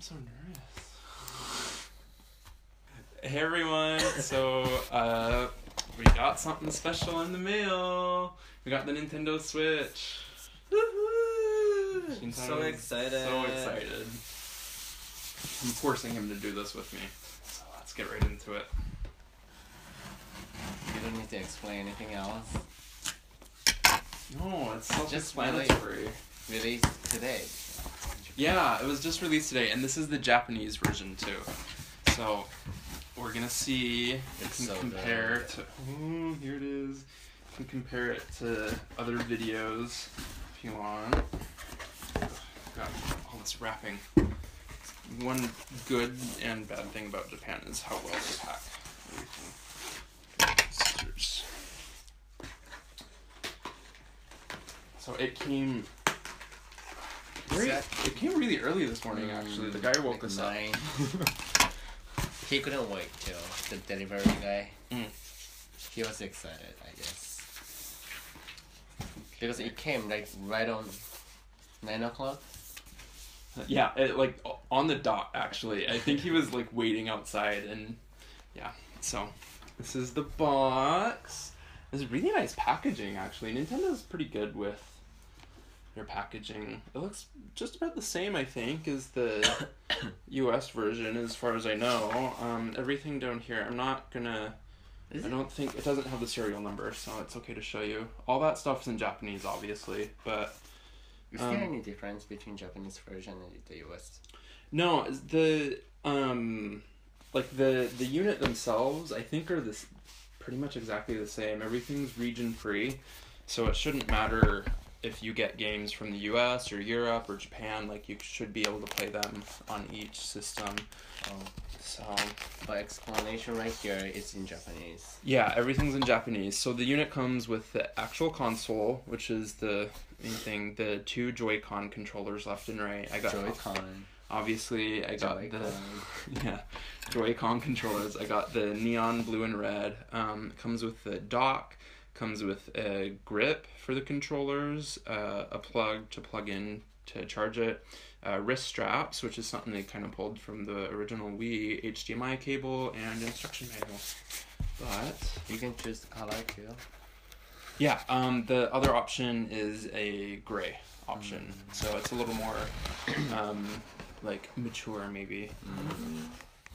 I'm so nervous. Hey everyone! So, uh, we got something special in the mail. We got the Nintendo Switch. Woohoo! So excited. So excited. I'm forcing him to do this with me. So let's get right into it. You don't need to explain anything else. No, it's Just self-explanatory. Released today. Yeah, it was just released today, and this is the Japanese version too. So we're gonna see. It's can so compare good. to. Oh, here it is. You can compare it to other videos if you want. Got all this wrapping. One good and bad thing about Japan is how well they pack everything. Scissors. So it came. Very, it came really early this morning. Actually, the guy woke Like us nine. up. He couldn't wait till the delivery guy. Mm. He was excited, I guess. Because it came like right on nine o'clock. Yeah, it, like on the dot. Actually, I think he was like waiting outside, and yeah. So this is the box. This is really nice packaging. Actually, Nintendo's pretty good with their packaging. It looks just about the same, I think, as the U.S. version, as far as I know. Um, everything down here, I'm not gonna. Is I it? don't think it doesn't have the serial number, so it's okay to show you. All that stuff's in Japanese, obviously, but Is Um, there any difference between Japanese version and the US? No, the um like the the unit themselves I think are this pretty much exactly the same. Everything's region free. So it shouldn't matter if you get games from the US or Europe or Japan, like you should be able to play them on each system. Oh, So but explanation right here is in Japanese. yeah, everything's in Japanese. So the unit comes with the actual console, which is the main thing, the two Joy-Con controllers left and right. I got Joy-Con. obviously I got the Joy-Con. yeah, Joy-Con controllers. I got the neon blue and red. Um, it comes with the dock. Comes with a grip for the controllers, uh, a plug to plug in to charge it, uh, wrist straps, which is something they kind of pulled from the original Wii, HDMI cable, and instruction manual. But You can choose the color too. yeah, um, the other option is a gray option, so it's a little more um, like mature maybe.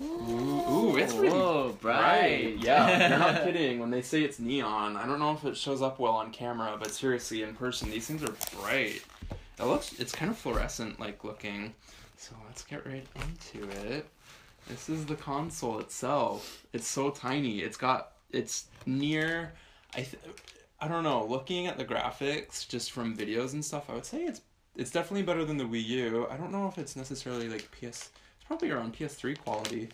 Ooh, ooh, it's really Whoa, bright. Yeah, you're not kidding. When they say it's neon, I don't know if it shows up well on camera, but seriously, in person, these things are bright. It looks, it's kind of fluorescent like looking. So let's get right into it. This is the console itself. It's so tiny. It's got, it's near, I, th- I don't know. Looking at the graphics just from videos and stuff, I would say it's, it's definitely better than the Wii U. I don't know if it's necessarily like PS. It's probably around PS3 quality.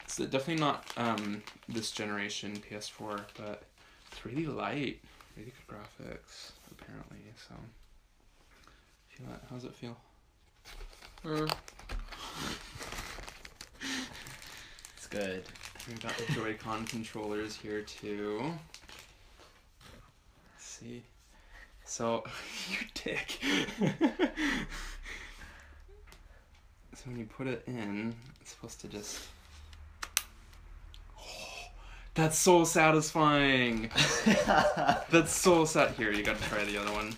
It's definitely not um, this generation PS4, but it's really light, really good graphics apparently. So, feel that? How's it feel? It's good. We've got the Joy-Con controllers here too. Let's see. So, you dick. so when you put it in, it's supposed to just. that's so satisfying. That's so sad. Here, you gotta try the other one.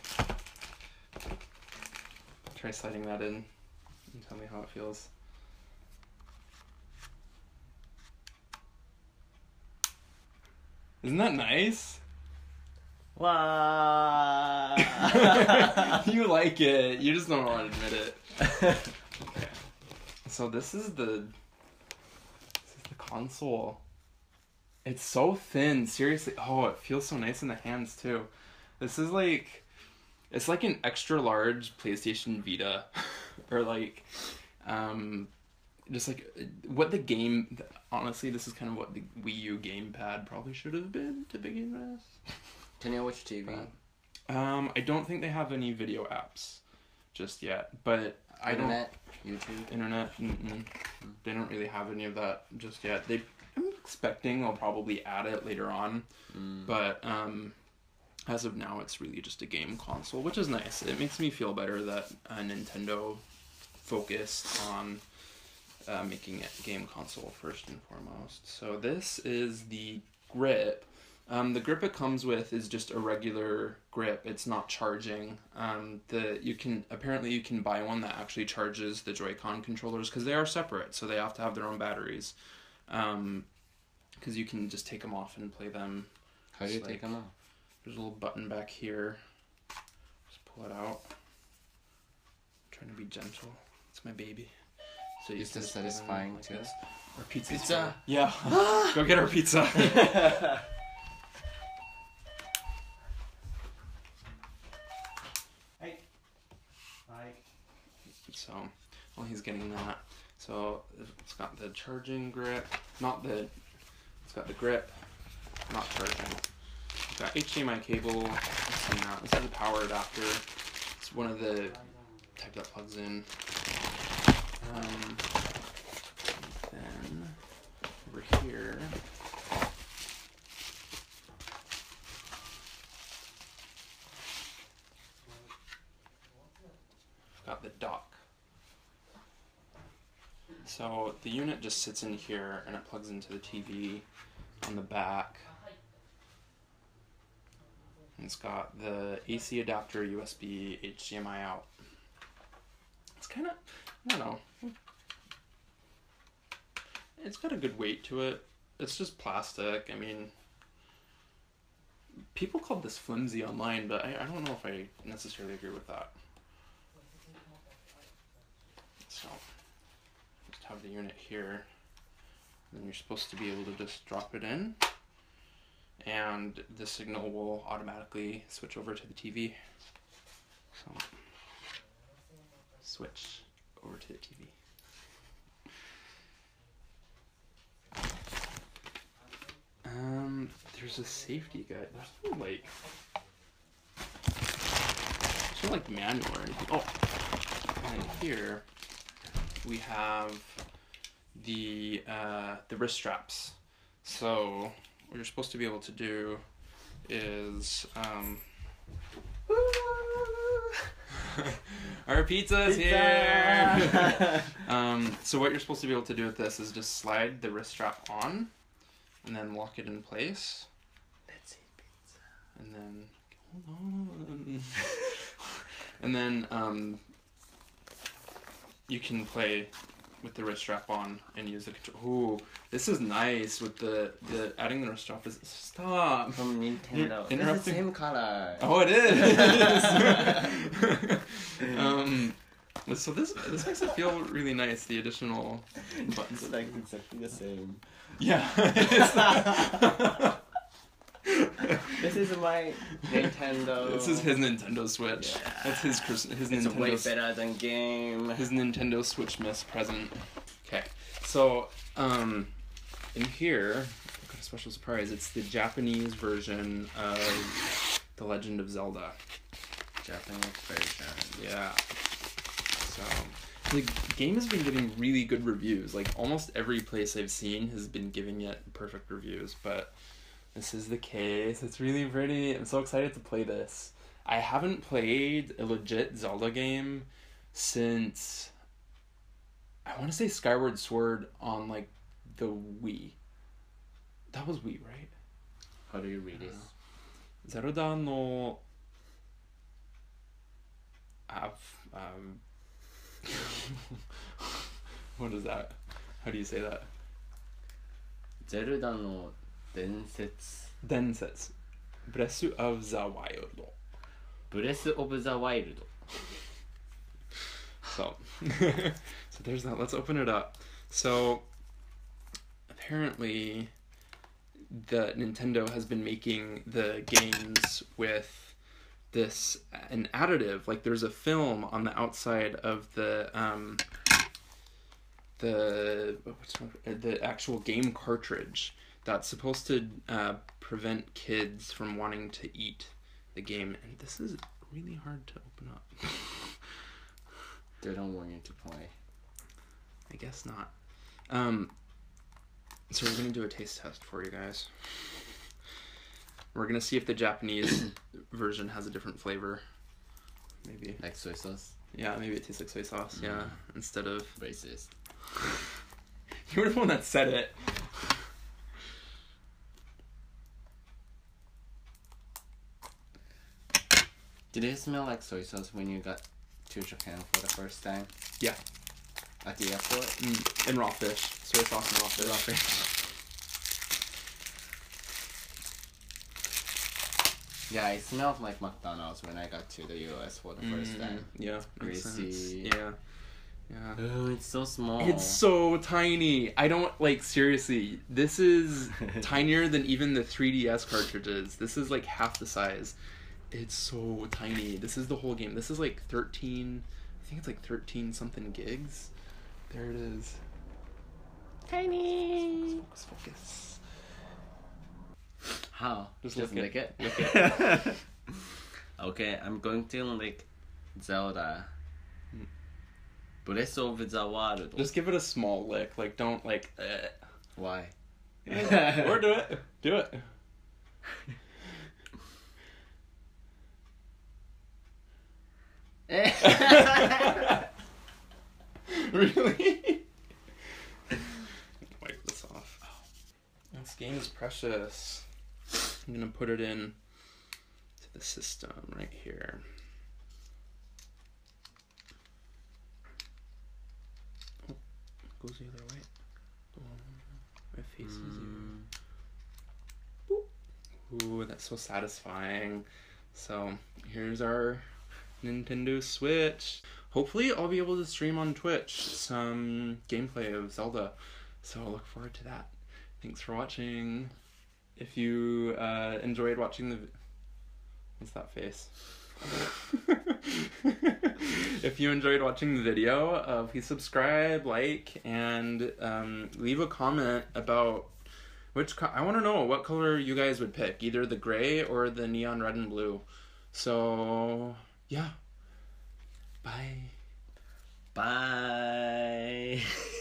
Try sliding that in and tell me how it feels. Isn't that nice? wow. you like it. You just don't want to admit it. Okay. So this is the this is the console. It's so thin. Seriously. Oh, it feels so nice in the hands too. This is like it's like an extra large PlayStation Vita or like um just like what the game honestly this is kind of what the Wii U gamepad probably should have been to begin with. Can you watch TV? Um, I don't think they have any video apps just yet, but I don't Internet, YouTube. internet. Mm-mm. They don't really have any of that just yet. They, I'm expecting they'll probably add it later on, Mm. but um, as of now, it's really just a game console, which is nice. It makes me feel better that uh, Nintendo focused on uh, making it game console first and foremost. So this is the grip. Um, the grip it comes with is just a regular grip. It's not charging. Um, the you can apparently you can buy one that actually charges the Joy-Con controllers because they are separate, so they have to have their own batteries. Because you can just take them off and play them. How do you It's take them off? There's a little button back here. Just pull it out. trying to be gentle. It's my baby. So Is this just put it in satisfying like too? this. Our pizza. Pizza. Yeah. Go get our pizza. while he's getting that, so it's got the charging grip, not the, it's got the grip, not charging. It's got HDMI cable. This is a power adapter. It's one of the type that plugs in. Um, then over here. Got the dock. So the unit just sits in here and it plugs into the TV on the back. And it's got the AC adapter, USB, HDMI out. It's kind of, I don't know. It's got a good weight to it. It's just plastic. I mean, people called this flimsy online, but I, I don't know if I necessarily agree with that. So, just have the unit here. Then you're supposed to be able to just drop it in, and the signal will automatically switch over to the TV. So, switch over to the TV. Um, there's a safety guide. There's no like, there's no like manual or anything. Oh, and here we have the uh, the wrist straps. So what you're supposed to be able to do is um, our pizza's here. um, so what you're supposed to be able to do with this is just slide the wrist strap on, and then lock it in place, Let's eat pizza. and then hold on, and then um, you can play with the wrist strap on and use the control. Ooh, this is nice with the the adding the wrist strap. Is stop. From Nintendo. It's the interrupting- same color. Oh, it is. um, so this this makes it feel really nice. The additional buttons. It's like exactly the same. Yeah. This is my Nintendo. This is his Nintendo Switch. Yeah. That's his Chris- his It's Nintendo way better than game. his Nintendo Switch miss present. Okay, so um, in here, I've got a special surprise. It's the Japanese version of The Legend of Zelda. Japanese version. Yeah. So the game has been getting really good reviews. Like almost every place I've seen has been giving it perfect reviews, but this is the case. It's really pretty. I'm so excited to play this. I haven't played a legit Zelda game since I want to say Skyward Sword on like the Wii. That was Wii, right? How do you read it? ゼルダの I've, um, what is that? How do you say that? ゼルダの 伝説。 Densetsu. Breath of the Wild. ブレス・オブ・ザ・ワイルド。 So, so there's that. Let's open it up. So, apparently, the Nintendo has been making the games with this an additive. Like there's a film on the outside of the um, the what's it- the actual game cartridge that's supposed to uh, prevent kids from wanting to eat the game. And this is really hard to open up. They don't want you to play. I guess not. Um, so we're gonna do a taste test for you guys. We're gonna see if the Japanese version has a different flavor. Maybe. Like soy sauce. Yeah, maybe it tastes like soy sauce. Yeah, instead of Racist. you were the one that said it. Did it smell like soy sauce when you got to Japan for the first time? Yeah. At the airport? Mm, and raw fish. Soy sauce and raw fish. Raw fish. Yeah, it smelled like McDonald's when I got to the US for the first Mm, time. Yeah. Greasy. Yeah. Yeah. Oh, it's so small. It's so tiny. I don't like seriously. This is tinier than even the 3DS cartridges. This is like half the size. It's so tiny. This is the whole game. This is like 13 I think it's like 13 something gigs. There it is. tiny. Focus, focus. How? Just Just, lick lick it. it. Okay, I'm going to lick Zelda. Breath of the Wild. Just give it a small lick. Like don't like eh. Why? or do it. Do it. really? Wipe this off. This game is precious. I'm gonna put it in to the system right here. Oh, goes the other way. Oh, it faces you. Ooh, that's so satisfying. So here's our Nintendo Switch. Hopefully, I'll be able to stream on Twitch some gameplay of Zelda. So I'll look forward to that. Thanks for watching. If you uh, enjoyed watching the, what's that face? if you enjoyed watching the video, uh, please subscribe, like, and um, leave a comment about which co- I want to know what color you guys would pick, either the gray or the neon red and blue. So, yeah. Bye. Bye.